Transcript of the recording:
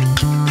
you